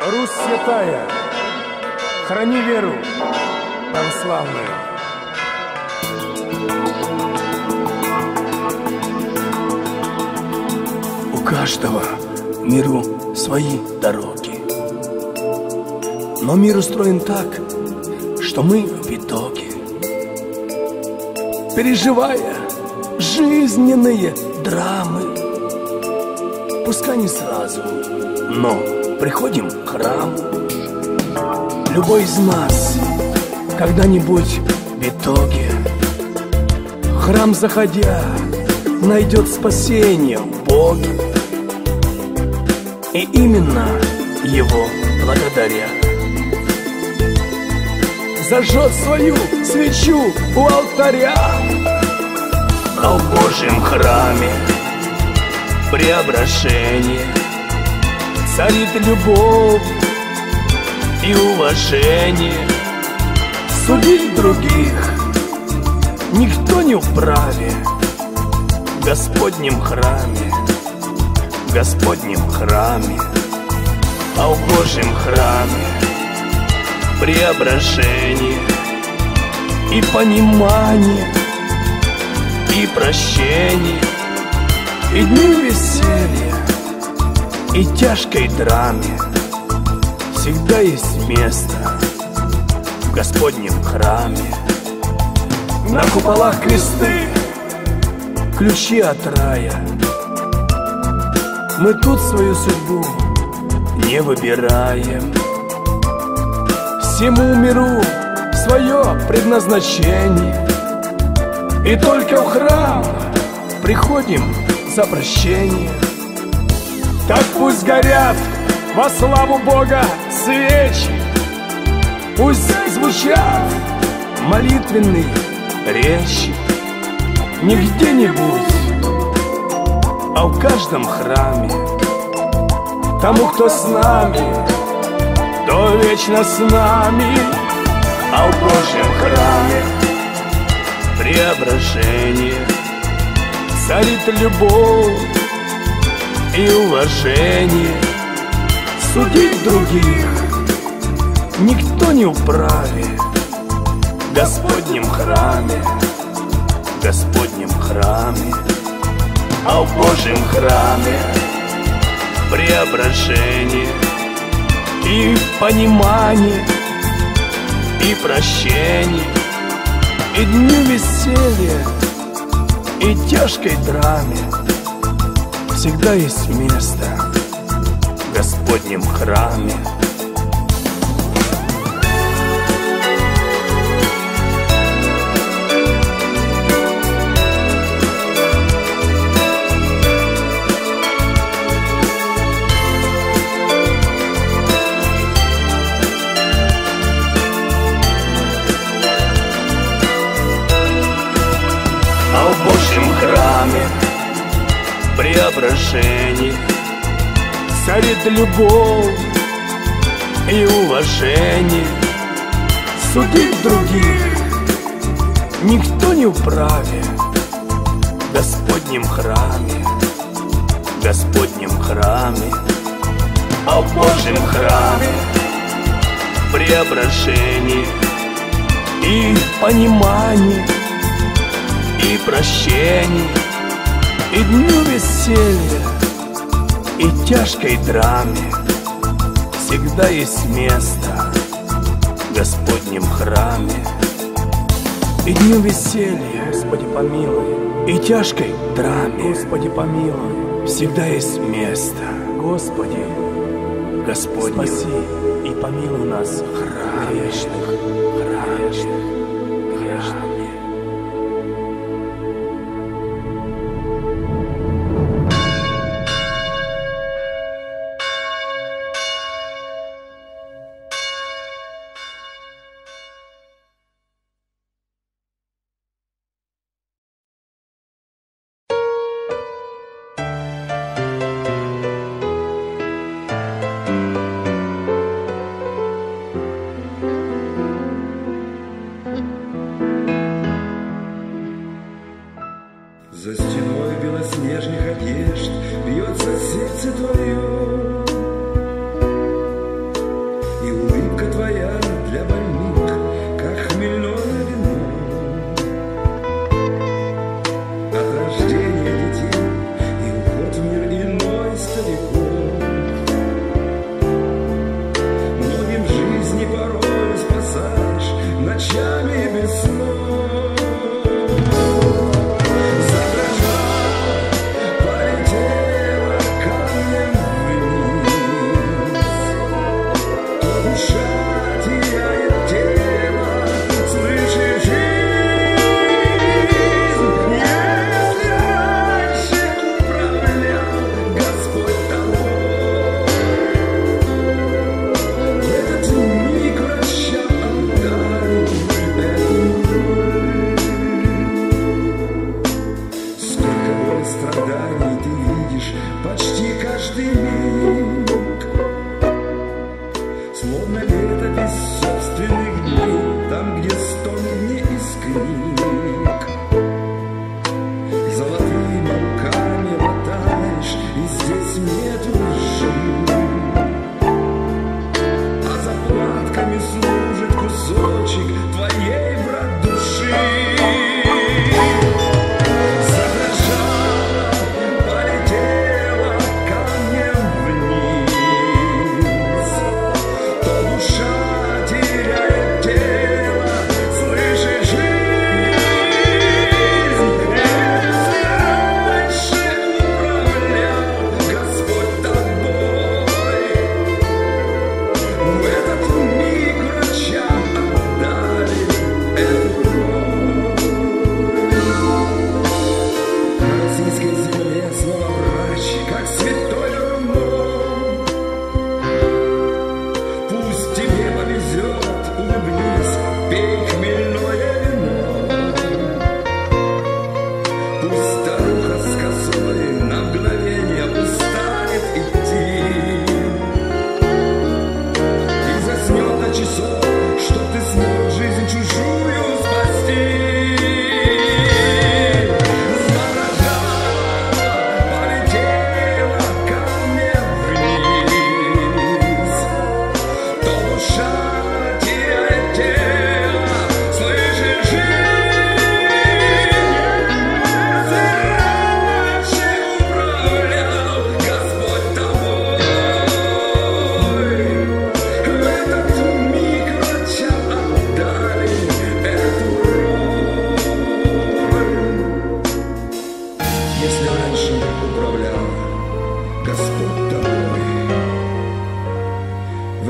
Русь святая, храни веру православную. Каждого миру свои дороги. Но мир устроен так, что мы в итоге, переживая жизненные драмы, пускай не сразу, но приходим к храму. Любой из нас когда-нибудь в итоге, храм заходя, найдет спасение в Боге. И именно Его благодаря Зажжет свою свечу у алтаря А в Божьем храме преображение Царит любовь и уважение. Судить других никто не вправе. В Господнем храме в Господнем храме, а в Божьем храме преображение и понимание, и прощение, и дни веселья, и тяжкой драме. Всегда есть место в Господнем храме. На куполах кресты, ключи от рая — мы тут свою судьбу не выбираем Всему миру свое предназначение И только в храм приходим за прощение Так пусть горят во славу Бога свечи. Пусть звучат молитвенные речи. Не где-нибудь а в каждом храме. Тому, кто с нами, то вечно с нами. А в Божьем храме преображение Царит любовь и уважение. Судить других никто не вправе. В Господнем храме, в Господнем храме а в Божьем храме преображение и понимание, и прощение, и дню веселья, и тяжкой драме всегда есть место в Господнем храме. Преображение Царит любовь и уважение. Судить других никто не вправе. В Господнем храме, в Господнем храме А в Божьем храме преображение и понимание и прощений, и дню веселья, и тяжкой драме. Всегда есть место в Господнем храме. И дню веселья, Господи помилуй, и тяжкой драме, Господи помилуй, всегда есть место, Господи, Господи, спаси и помилуй нас, грешных, грешных, грешных. За стеной белоснежных одежд бьется сердце твое. but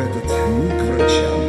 этот миг врачам